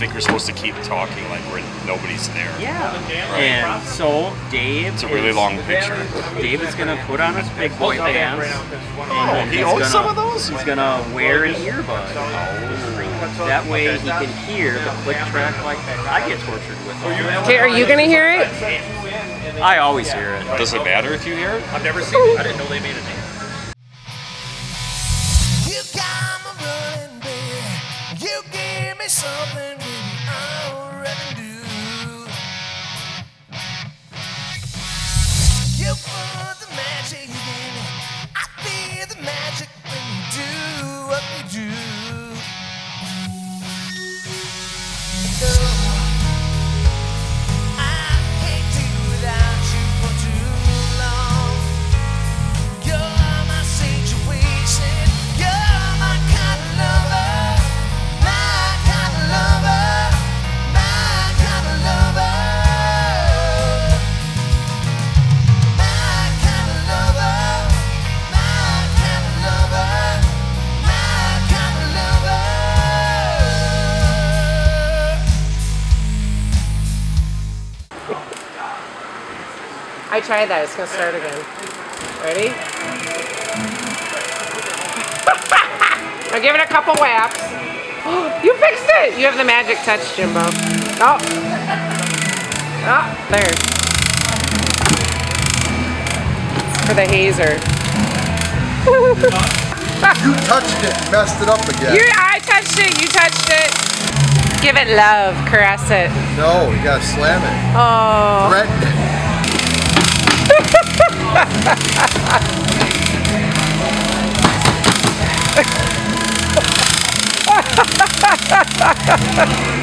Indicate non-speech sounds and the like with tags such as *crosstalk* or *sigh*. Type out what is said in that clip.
think we're supposed to keep talking like we're nobody's there. Yeah. And so Dave. It's a really is- long picture. Dave is gonna put on his big boy pants. Oh, he owns gonna- some of those? He's gonna wear an earbud. Oh. That way he can hear the click track like I get tortured with. Okay, are you gonna hear it? I always hear it. Does it matter if you hear it? I've never seen it. I didn't know they made a name. I tried that. It's gonna start again. Ready? *laughs* I'll give it a couple whaps. *gasps* you fixed it! You have the magic touch, Jimbo. Oh. Oh, there. For the hazer. *laughs* You touched it, messed it up again. You, I touched it. You touched it. Give it love. Caress it. no, you gotta slam it. Oh. Threaten it. *laughs* *laughs*